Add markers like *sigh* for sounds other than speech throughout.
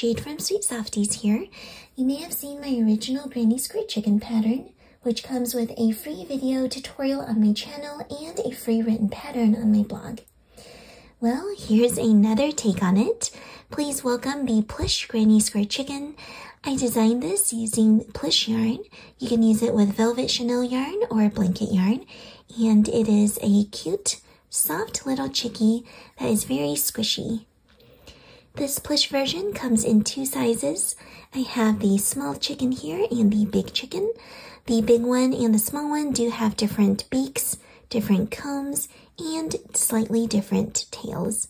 Jade from Sweet Softies here. You may have seen my original Granny Square Chicken pattern, which comes with a free video tutorial on my channel and a free written pattern on my blog. Well, here's another take on it. Please welcome the plush Granny Square Chicken. I designed this using plush yarn. You can use it with velvet chenille yarn or blanket yarn. And it is a cute, soft little chickie that is very squishy. This plush version comes in two sizes. I have the small chicken here and the big chicken. The big one and the small one do have different beaks, different combs, and slightly different tails.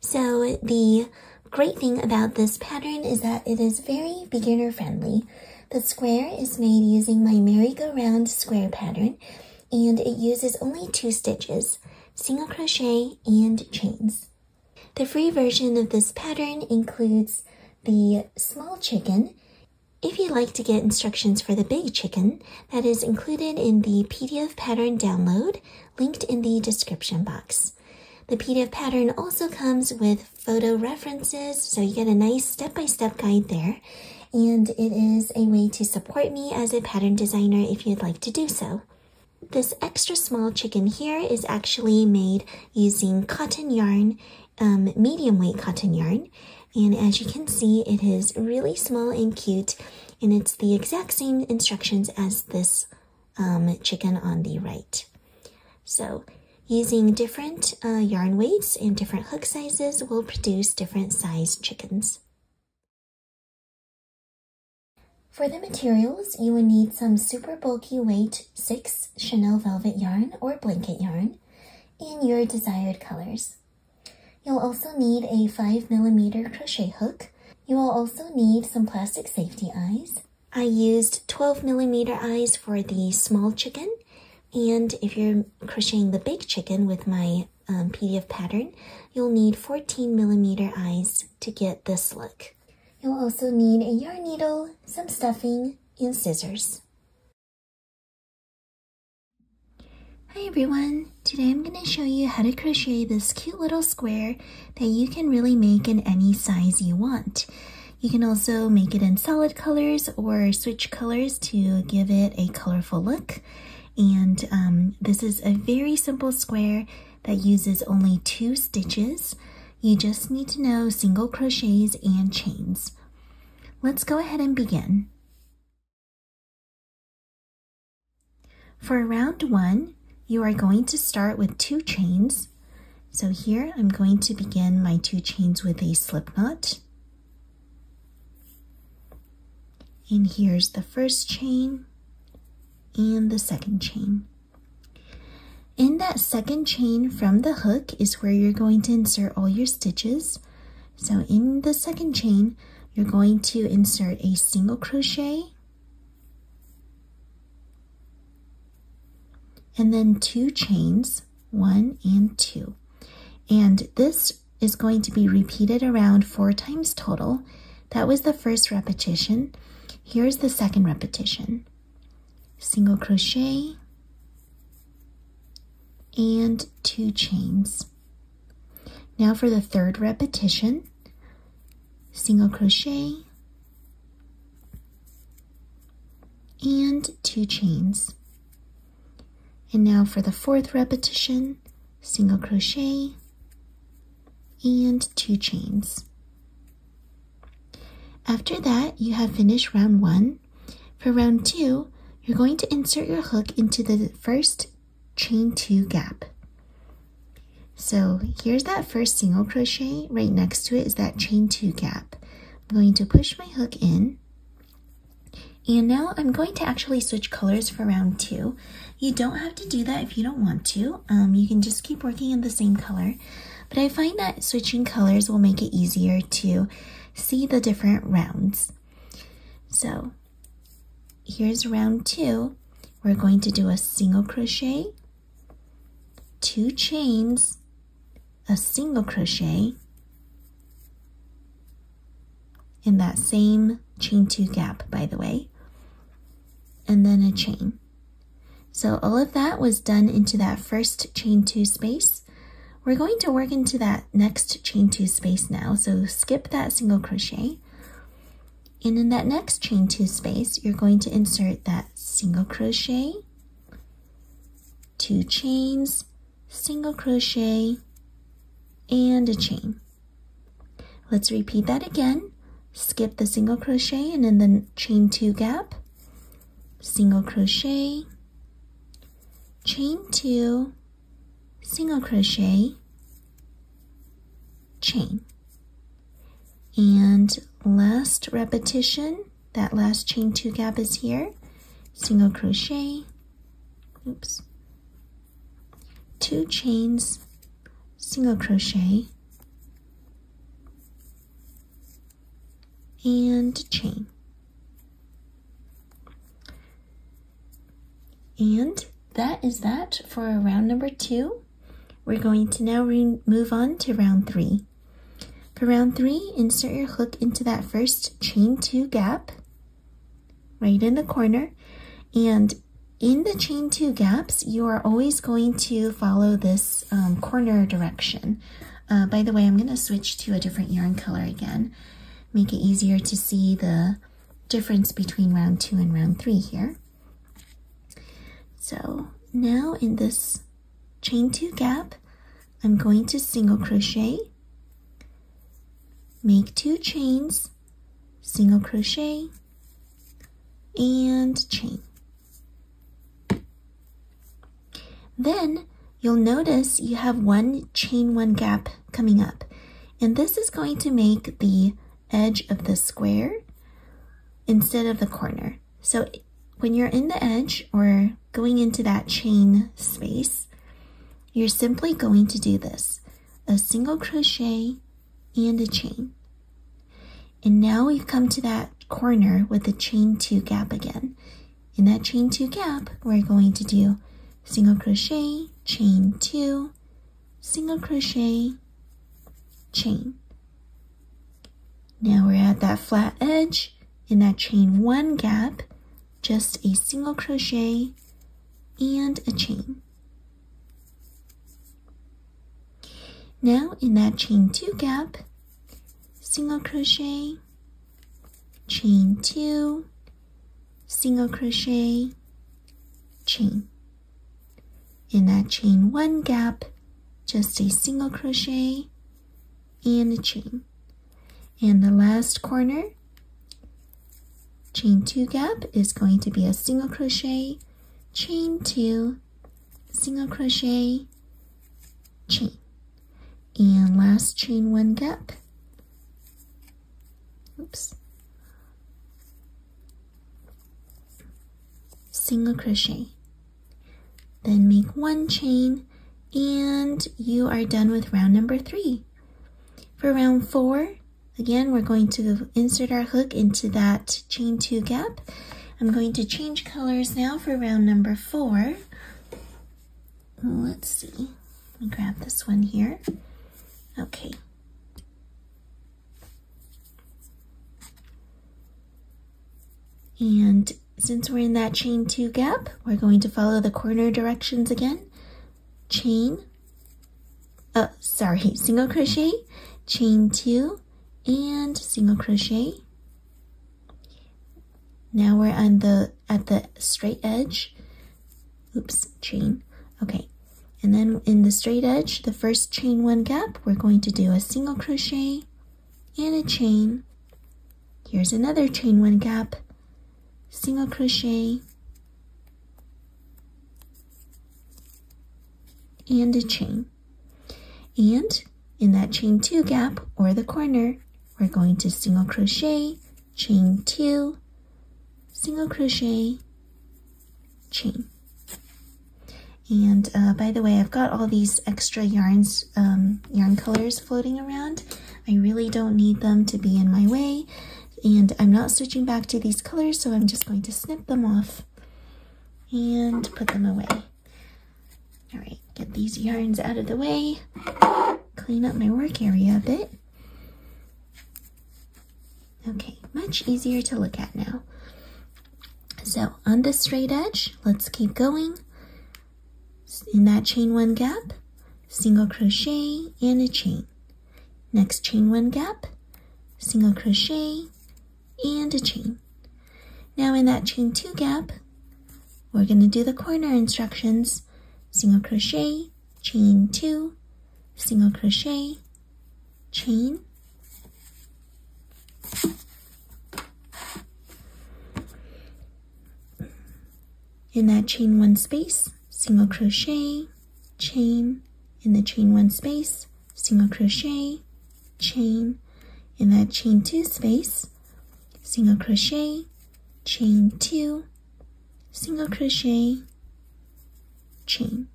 So the great thing about this pattern is that it is very beginner friendly. The square is made using my merry-go-round square pattern and it uses only two stitches, single crochet and chains. The free version of this pattern includes the small chicken. If you'd like to get instructions for the big chicken, that is included in the PDF pattern download linked in the description box. The PDF pattern also comes with photo references, so you get a nice step-by-step -step guide there. And it is a way to support me as a pattern designer if you'd like to do so. This extra small chicken here is actually made using cotton yarn um, medium weight cotton yarn. And as you can see, it is really small and cute. And it's the exact same instructions as this um, chicken on the right. So using different uh, yarn weights and different hook sizes will produce different size chickens. For the materials, you will need some super bulky weight 6 chenille velvet yarn or blanket yarn in your desired colors. You'll also need a 5mm crochet hook. You will also need some plastic safety eyes. I used 12mm eyes for the small chicken, and if you're crocheting the big chicken with my um, PDF pattern, you'll need 14mm eyes to get this look. You'll also need a yarn needle, some stuffing, and scissors. Hi everyone! Today I'm going to show you how to crochet this cute little square that you can really make in any size you want. You can also make it in solid colors or switch colors to give it a colorful look. And um, this is a very simple square that uses only two stitches. You just need to know single crochets and chains. Let's go ahead and begin. For round one, you are going to start with two chains. So here I'm going to begin my two chains with a slip knot. And here's the first chain and the second chain. In that second chain from the hook is where you're going to insert all your stitches. So in the second chain, you're going to insert a single crochet and then two chains, one and two. And this is going to be repeated around four times total. That was the first repetition. Here's the second repetition. Single crochet and two chains. Now for the third repetition, single crochet and two chains. And now for the fourth repetition, single crochet and two chains. After that, you have finished round one. For round two, you're going to insert your hook into the first chain two gap. So here's that first single crochet. Right next to it is that chain two gap. I'm going to push my hook in and now I'm going to actually switch colors for round two. You don't have to do that if you don't want to. Um, you can just keep working in the same color. But I find that switching colors will make it easier to see the different rounds. So here's round two. We're going to do a single crochet, two chains, a single crochet, in that same chain two gap, by the way and then a chain. So all of that was done into that first chain two space. we're going to work into that next chain two space now. So skip that single crochet. And in that next chain two space, you're going to insert that single crochet, two chains, single crochet, and a chain. Let's repeat that again. Skip the single crochet and in the chain two gap, single crochet, chain two, single crochet, chain. And last repetition, that last chain two gap is here, single crochet, oops, two chains, single crochet, and chain. And that is that for round number two. We're going to now move on to round three. For round three, insert your hook into that first chain two gap right in the corner. And in the chain two gaps, you are always going to follow this um, corner direction. Uh, by the way, I'm going to switch to a different yarn color again, make it easier to see the difference between round two and round three here. So now in this chain two gap, I'm going to single crochet make two chains, single crochet, and chain. Then you'll notice you have one chain one gap coming up and this is going to make the edge of the square instead of the corner. So when you're in the edge or going into that chain space, you're simply going to do this, a single crochet and a chain. And now we've come to that corner with the chain two gap again. In that chain two gap, we're going to do single crochet, chain two, single crochet, chain. Now we're at that flat edge. In that chain one gap, just a single crochet and a chain. Now in that chain two gap, single crochet, chain two, single crochet, chain. In that chain one gap, just a single crochet and a chain. And the last corner, chain two gap is going to be a single crochet, chain two, single crochet, chain. And last chain one gap. Oops. Single crochet. Then make one chain and you are done with round number three. For round four again we're going to insert our hook into that chain two gap I'm going to change colors now for round number four let's see let me grab this one here Okay. And since we're in that chain two gap, we're going to follow the corner directions again. Chain, uh, sorry, *laughs* single crochet, chain two, and single crochet. Now we're on the, at the straight edge. Oops, chain. Okay, and then in the straight edge, the first chain one gap, we're going to do a single crochet and a chain. Here's another chain one gap, single crochet, and a chain. And in that chain two gap or the corner, we're going to single crochet, chain two, single crochet, chain. And uh, by the way, I've got all these extra yarns, um, yarn colors floating around. I really don't need them to be in my way. And I'm not switching back to these colors, so I'm just going to snip them off and put them away. All right, get these yarns out of the way. Clean up my work area a bit. Okay, much easier to look at now. So on the straight edge, let's keep going in that chain one gap, single crochet and a chain. Next chain one gap, single crochet and a chain. Now in that chain two gap, we're going to do the corner instructions. Single crochet, chain two, single crochet, chain, in that chain one space, single crochet, chain, in the chain one space, single crochet, chain, in that chain two space, single crochet, chain two, single crochet, chain.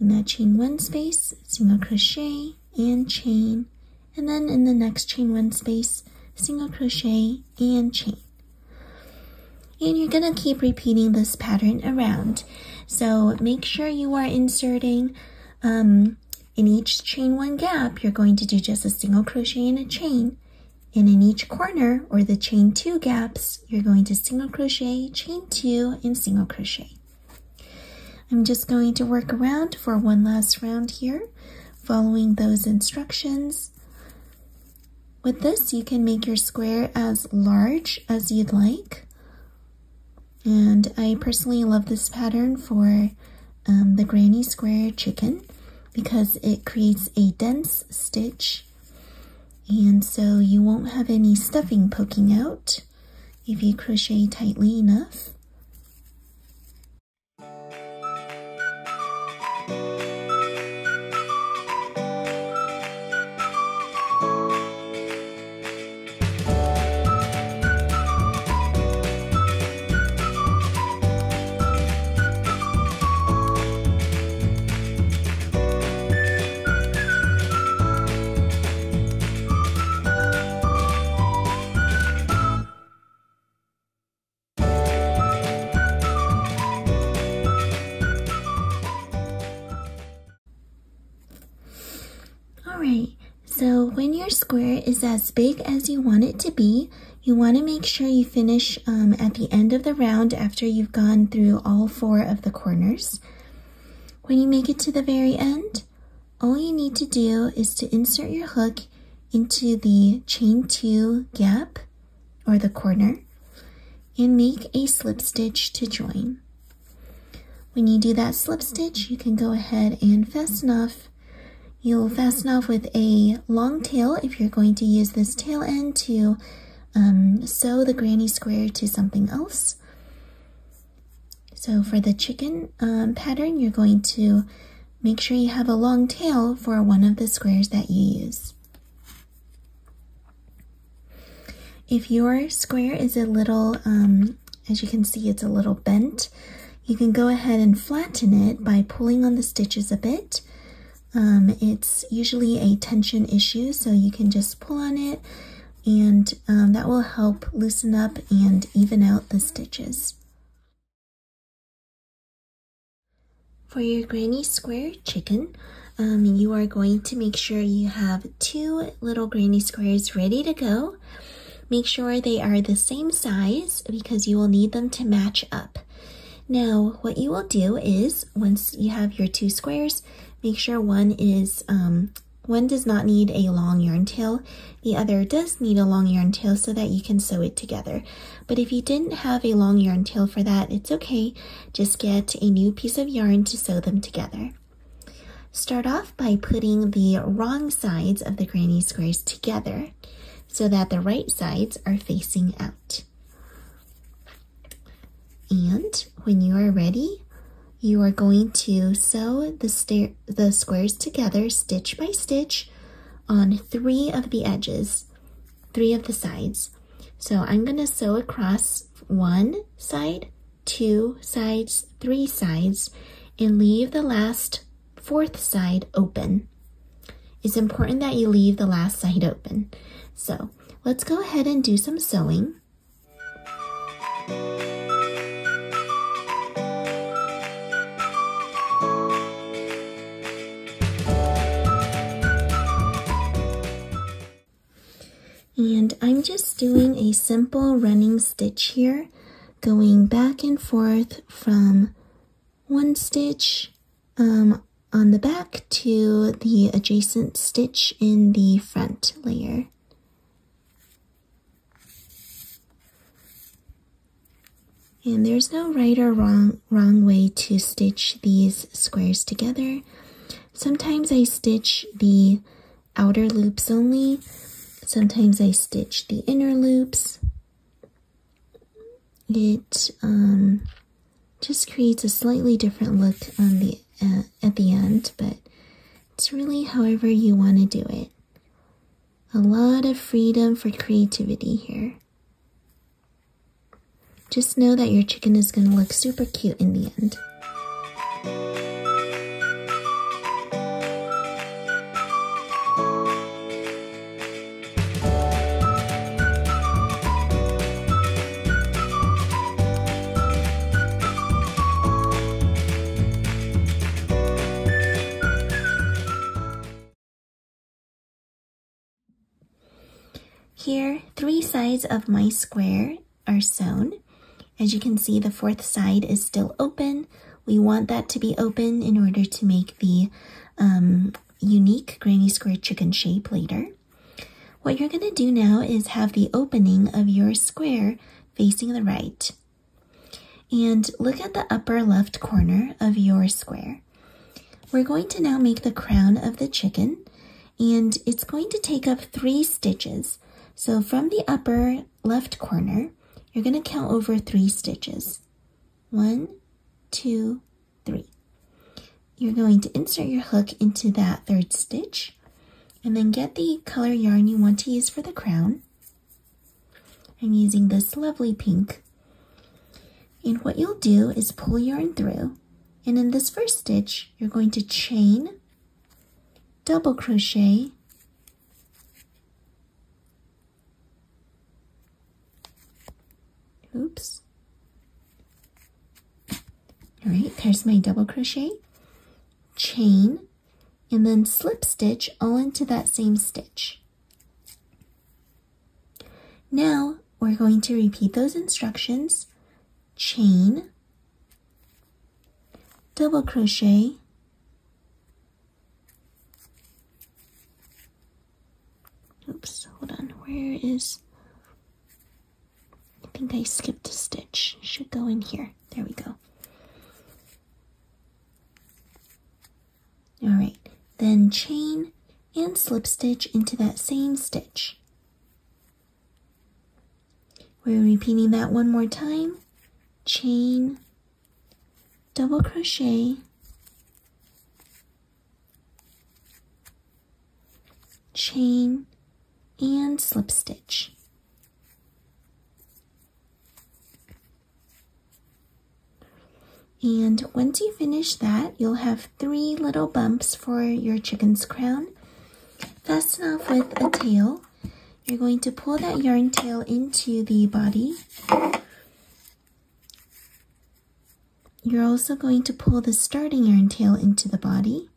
In that chain one space, single crochet and chain, and then in the next chain one space, single crochet and chain and you're gonna keep repeating this pattern around. So make sure you are inserting um, in each chain one gap, you're going to do just a single crochet in a chain. And in each corner or the chain two gaps, you're going to single crochet, chain two, and single crochet. I'm just going to work around for one last round here, following those instructions. With this, you can make your square as large as you'd like. And I personally love this pattern for um, the granny square chicken because it creates a dense stitch and so you won't have any stuffing poking out if you crochet tightly enough. Is as big as you want it to be, you want to make sure you finish um, at the end of the round after you've gone through all four of the corners. When you make it to the very end, all you need to do is to insert your hook into the chain two gap or the corner and make a slip stitch to join. When you do that slip stitch, you can go ahead and fasten off You'll fasten off with a long tail if you're going to use this tail end to um, sew the granny square to something else. So for the chicken um, pattern, you're going to make sure you have a long tail for one of the squares that you use. If your square is a little, um, as you can see, it's a little bent, you can go ahead and flatten it by pulling on the stitches a bit um, it's usually a tension issue, so you can just pull on it and um, that will help loosen up and even out the stitches. For your granny square chicken, um, you are going to make sure you have two little granny squares ready to go. Make sure they are the same size because you will need them to match up. Now, what you will do is, once you have your two squares, make sure one is, um, one does not need a long yarn tail. The other does need a long yarn tail so that you can sew it together. But if you didn't have a long yarn tail for that, it's okay. Just get a new piece of yarn to sew them together. Start off by putting the wrong sides of the granny squares together so that the right sides are facing out. And when you are ready, you are going to sew the, the squares together stitch by stitch on three of the edges, three of the sides. So I'm going to sew across one side, two sides, three sides, and leave the last fourth side open. It's important that you leave the last side open. So let's go ahead and do some sewing. And I'm just doing a simple running stitch here, going back and forth from one stitch um, on the back to the adjacent stitch in the front layer. And there's no right or wrong, wrong way to stitch these squares together. Sometimes I stitch the outer loops only. Sometimes I stitch the inner loops. It um, just creates a slightly different look on the uh, at the end, but it's really however you want to do it. A lot of freedom for creativity here. Just know that your chicken is going to look super cute in the end. Here, three sides of my square are sewn. As you can see, the fourth side is still open. We want that to be open in order to make the um, unique granny square chicken shape later. What you're going to do now is have the opening of your square facing the right. And look at the upper left corner of your square. We're going to now make the crown of the chicken and it's going to take up three stitches. So from the upper left corner, you're going to count over three stitches. One, two, three. You're going to insert your hook into that third stitch and then get the color yarn you want to use for the crown. I'm using this lovely pink. And what you'll do is pull yarn through and in this first stitch, you're going to chain, double crochet, oops. All right there's my double crochet chain and then slip stitch all into that same stitch. Now we're going to repeat those instructions. Chain double crochet oops hold on where is think I skipped a stitch. Should go in here. There we go. Alright, then chain and slip stitch into that same stitch. We're repeating that one more time. Chain, double crochet, chain, and slip stitch. And once you finish that, you'll have three little bumps for your chicken's crown. Fasten off with a tail. You're going to pull that yarn tail into the body. You're also going to pull the starting yarn tail into the body.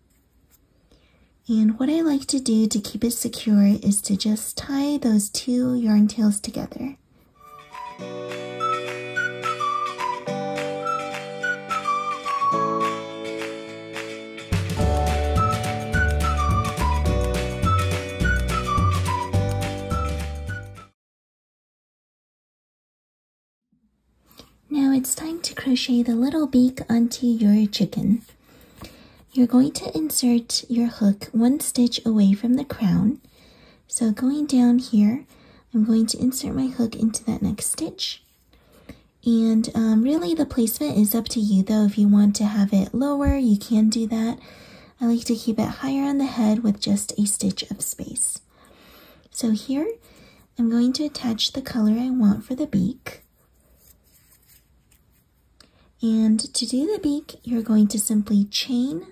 And what I like to do to keep it secure is to just tie those two yarn tails together. Crochet the little beak onto your chicken. You're going to insert your hook one stitch away from the crown. So going down here, I'm going to insert my hook into that next stitch. And um, really the placement is up to you though. If you want to have it lower, you can do that. I like to keep it higher on the head with just a stitch of space. So here, I'm going to attach the color I want for the beak. And to do the beak, you're going to simply chain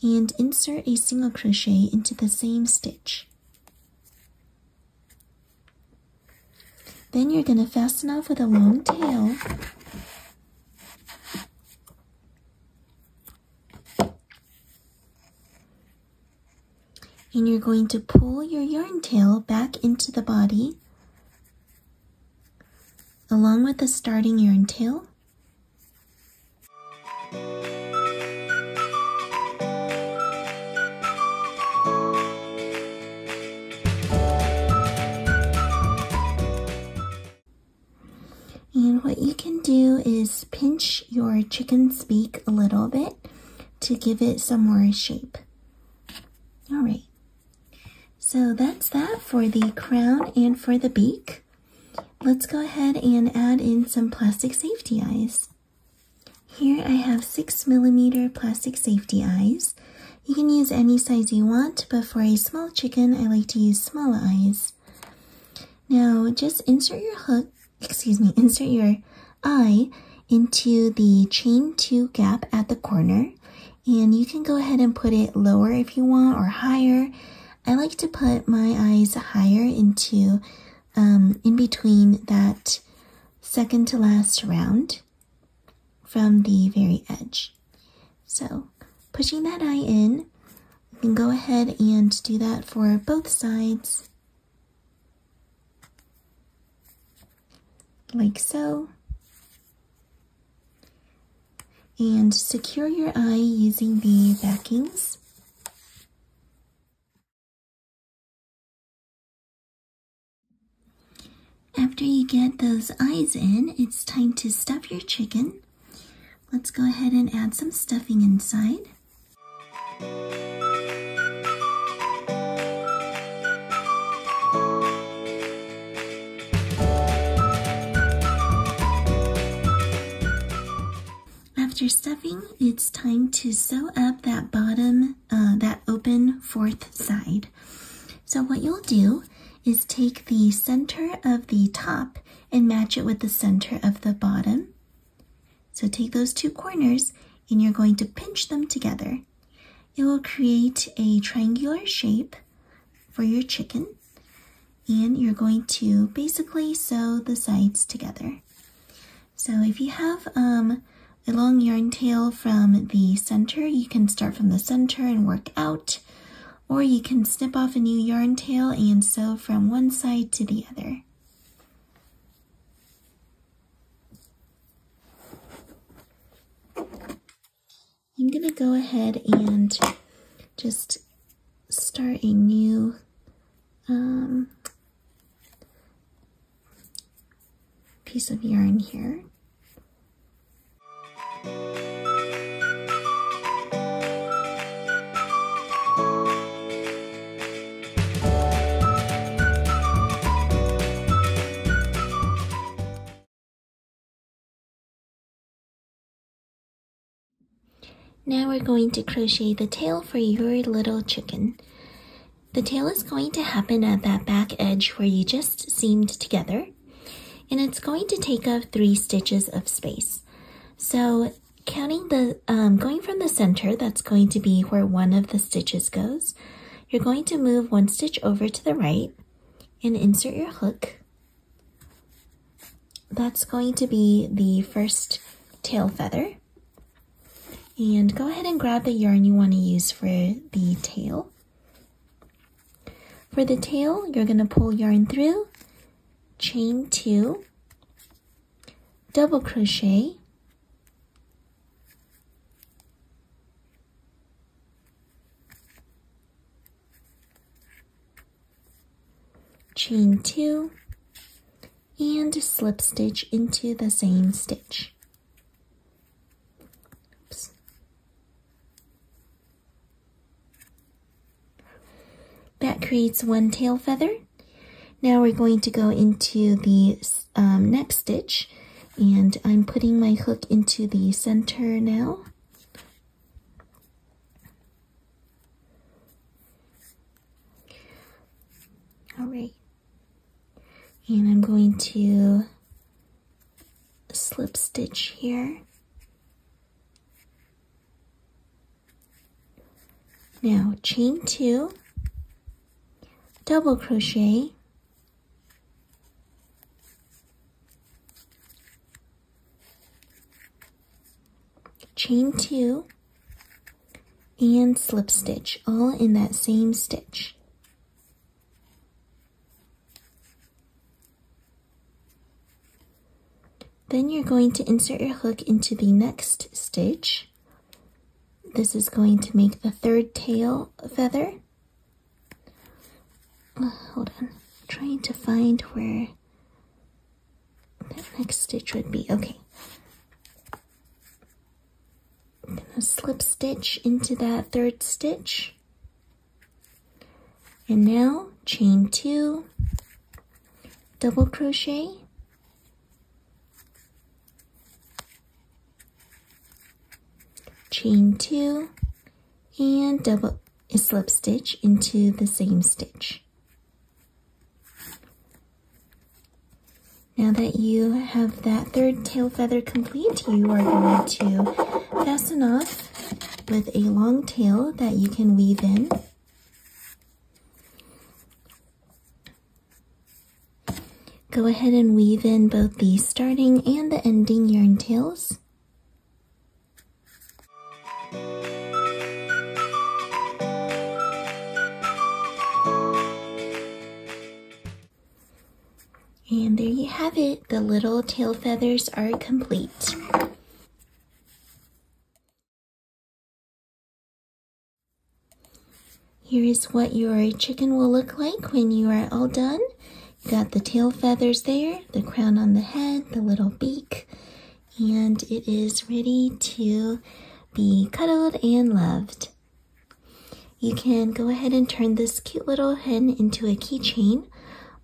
and insert a single crochet into the same stitch. Then you're going to fasten off with a long tail and you're going to pull your yarn tail back into the body along with the starting yarn tail and what you can do is pinch your chicken's beak a little bit to give it some more shape. All right. So that's that for the crown and for the beak. Let's go ahead and add in some plastic safety eyes. Here I have six millimeter plastic safety eyes. You can use any size you want, but for a small chicken, I like to use small eyes. Now just insert your hook excuse me, *laughs* insert your eye into the chain two gap at the corner and you can go ahead and put it lower if you want or higher. I like to put my eyes higher into um, in between that second to last round from the very edge. So pushing that eye in, you can go ahead and do that for both sides. like so. And secure your eye using the backings. After you get those eyes in, it's time to stuff your chicken. Let's go ahead and add some stuffing inside. After stuffing, it's time to sew up that bottom, uh, that open fourth side. So what you'll do is take the center of the top and match it with the center of the bottom. So take those two corners and you're going to pinch them together. It will create a triangular shape for your chicken and you're going to basically sew the sides together. So if you have um, a long yarn tail from the center. You can start from the center and work out, or you can snip off a new yarn tail and sew from one side to the other. I'm gonna go ahead and just start a new um, piece of yarn here. Now we're going to crochet the tail for your little chicken. The tail is going to happen at that back edge where you just seamed together, and it's going to take up three stitches of space. So counting the, um, going from the center, that's going to be where one of the stitches goes. You're going to move one stitch over to the right and insert your hook. That's going to be the first tail feather. And go ahead and grab the yarn you want to use for the tail. For the tail, you're going to pull yarn through, chain two, double crochet, chain two, and slip stitch into the same stitch. That creates one tail feather. Now we're going to go into the um, next stitch and I'm putting my hook into the center now. All right. And I'm going to slip stitch here. Now chain two double crochet. Chain two. And slip stitch all in that same stitch. Then you're going to insert your hook into the next stitch. This is going to make the third tail feather hold on. I'm trying to find where that next stitch would be. Okay. I'm gonna slip stitch into that third stitch. And now chain two, double crochet, chain two, and double slip stitch into the same stitch. Now that you have that third tail feather complete, you are going to fasten off with a long tail that you can weave in. Go ahead and weave in both the starting and the ending yarn tails. And there you have it, the little tail feathers are complete. Here is what your chicken will look like when you are all done. You got the tail feathers there, the crown on the head, the little beak, and it is ready to be cuddled and loved. You can go ahead and turn this cute little hen into a keychain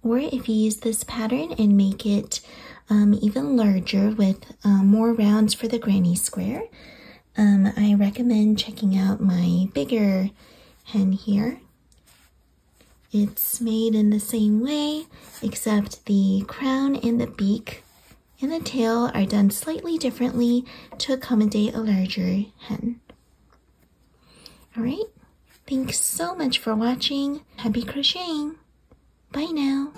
or if you use this pattern and make it um, even larger with um, more rounds for the granny square, um, I recommend checking out my bigger hen here. It's made in the same way, except the crown and the beak and the tail are done slightly differently to accommodate a larger hen. Alright, thanks so much for watching. Happy crocheting! Bye now.